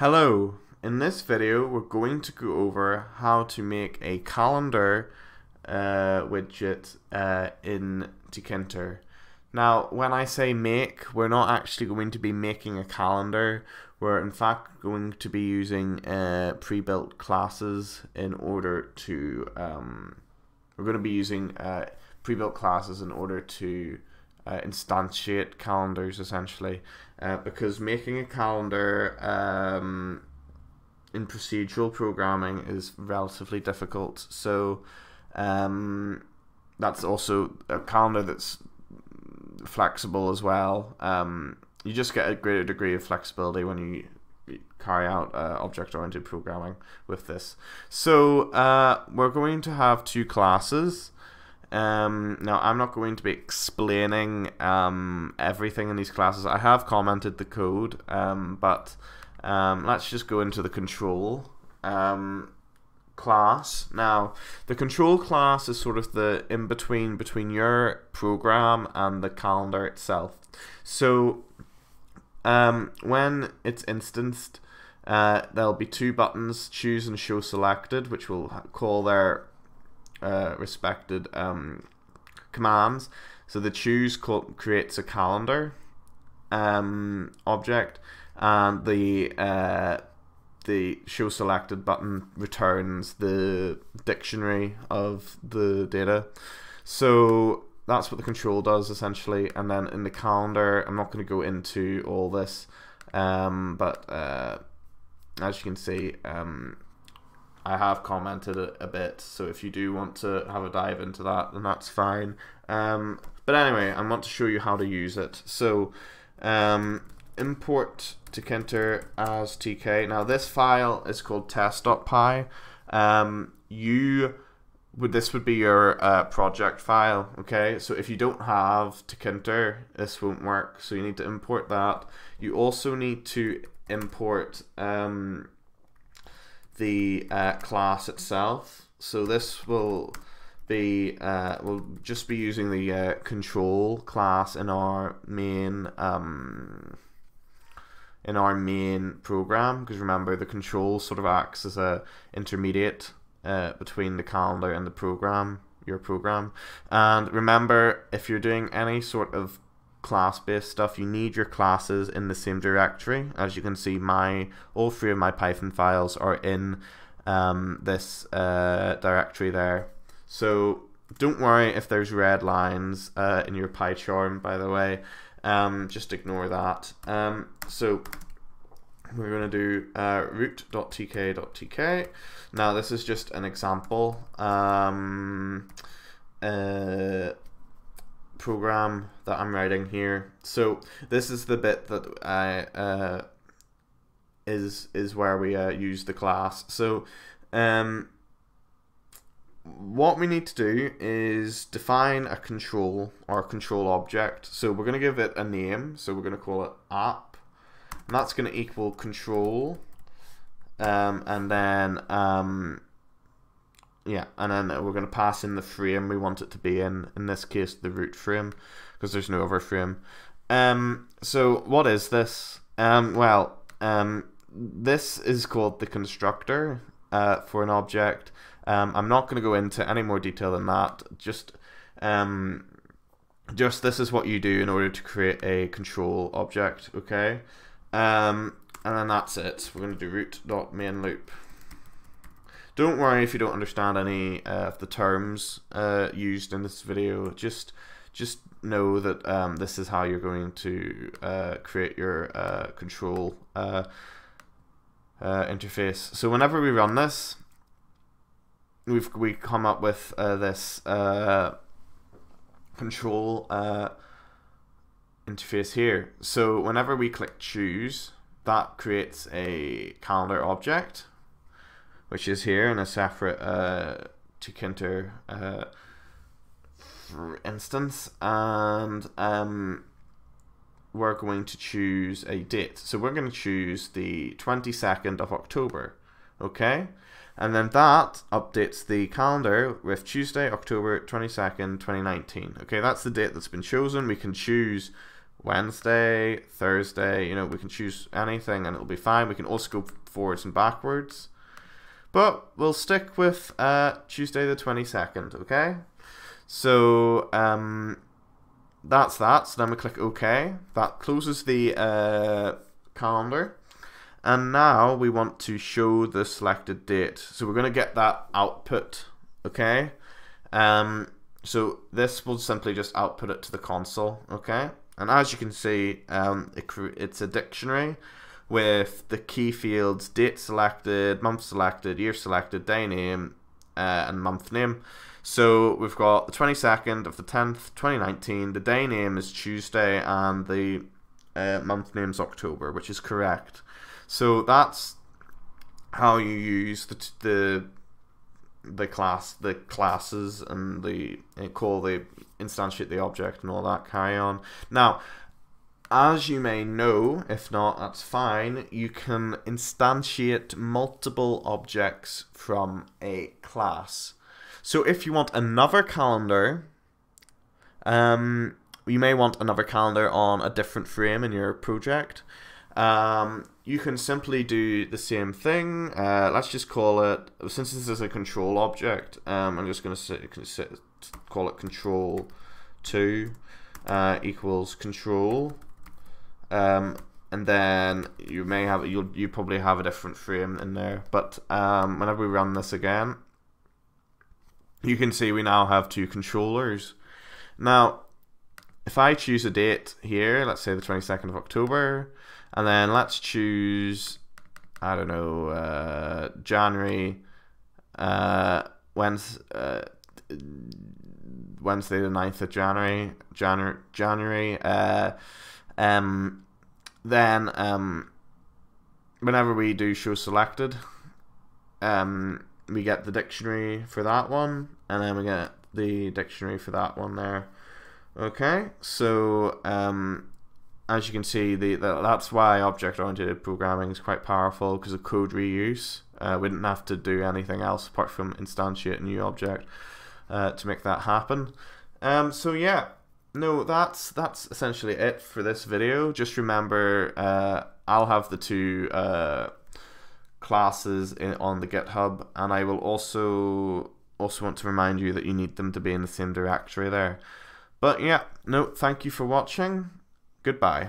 Hello, in this video we're going to go over how to make a calendar uh, widget uh, in Tkinter. Now when I say make, we're not actually going to be making a calendar, we're in fact going to be using uh, pre-built classes in order to, um, we're going to be using uh, pre-built classes in order to uh, instantiate calendars essentially uh, because making a calendar um, in procedural programming is relatively difficult. So um, that's also a calendar that's flexible as well. Um, you just get a greater degree of flexibility when you carry out uh, object-oriented programming with this. So uh, we're going to have two classes um, now, I'm not going to be explaining um, everything in these classes. I have commented the code, um, but um, let's just go into the control um, class. Now, the control class is sort of the in-between between your program and the calendar itself. So, um, when it's instanced, uh, there'll be two buttons, choose and show selected, which will call their uh, respected um, commands. So the choose creates a calendar um, object, and the uh, the show selected button returns the dictionary of the data. So that's what the control does essentially. And then in the calendar, I'm not going to go into all this, um, but uh, as you can see, um, I have commented a, a, bit, so if you do want to have a dive into that, then that's fine. Um, but anyway, I want to show you how to use it. So, um, import Tkinter as TK. Now, this file is called test.py. Um, you would this would be your uh, project file, okay? So if you don't have Tkinter, this won't work. So you need to import that. You also need to import um, the uh, class itself. So this will be uh, we'll just be using the uh, control class in our main um, in our main program because remember the control sort of acts as a intermediate uh, between the calendar and the program your program and remember if you're doing any sort of class-based stuff, you need your classes in the same directory. As you can see, my all three of my Python files are in um, this uh, directory there. So don't worry if there's red lines uh, in your PyCharm, by the way. Um, just ignore that. Um, so we're going to do uh, root.tk.tk. Now this is just an example. Um, uh, program that I'm writing here. So this is the bit that I uh, is is where we uh, use the class. So um, what we need to do is define a control or a control object. So we're going to give it a name. So we're going to call it app, and that's going to equal control. Um, and then um, yeah, and then we're going to pass in the frame we want it to be in. In this case, the root frame, because there's no other frame. Um, so what is this? Um, well, um, this is called the constructor uh, for an object. Um, I'm not going to go into any more detail than that. Just, um, just this is what you do in order to create a control object. Okay, um, and then that's it. We're going to do root dot main loop. Don't worry if you don't understand any uh, of the terms uh, used in this video. Just just know that um, this is how you're going to uh, create your uh, control uh, uh, interface. So whenever we run this, we've we come up with this control interface here. So whenever we click choose, that creates a calendar object which is here in a separate uh, Tkinter uh, instance, and um, we're going to choose a date. So we're going to choose the 22nd of October, okay? And then that updates the calendar with Tuesday, October 22nd, 2019. Okay, that's the date that's been chosen. We can choose Wednesday, Thursday, you know, we can choose anything and it'll be fine. We can also go forwards and backwards. But we'll stick with uh, Tuesday the 22nd, okay? So um, that's that. So then we click OK. That closes the uh, calendar. And now we want to show the selected date. So we're going to get that output, okay? Um, so this will simply just output it to the console, okay? And as you can see, um, it, it's a dictionary with the key fields date selected, month selected, year selected, day name, uh, and month name. So we've got the 22nd of the 10th, 2019. The day name is Tuesday, and the uh, month name is October, which is correct. So that's how you use the the the class the classes and the and call the instantiate the object and all that carry on. Now, as you may know, if not, that's fine, you can instantiate multiple objects from a class. So if you want another calendar, um, you may want another calendar on a different frame in your project. Um, you can simply do the same thing. Uh, let's just call it, since this is a control object, um, I'm just going to call it control 2 uh, equals control. Um, and then you may have, you'll, you probably have a different frame in there. But um, whenever we run this again, you can see we now have two controllers. Now, if I choose a date here, let's say the 22nd of October, and then let's choose, I don't know, uh, January, uh, Wednesday, uh, Wednesday the 9th of January, January, January, uh, um, then, um, whenever we do show selected, um, we get the dictionary for that one, and then we get the dictionary for that one there. Okay, so um, as you can see, the, the that's why object-oriented programming is quite powerful because of code reuse. Uh, we didn't have to do anything else apart from instantiate a new object uh, to make that happen. Um, so yeah, no, that's that's essentially it for this video. Just remember, uh, I'll have the two uh, classes in, on the GitHub, and I will also also want to remind you that you need them to be in the same directory there. But yeah, no, thank you for watching. Goodbye.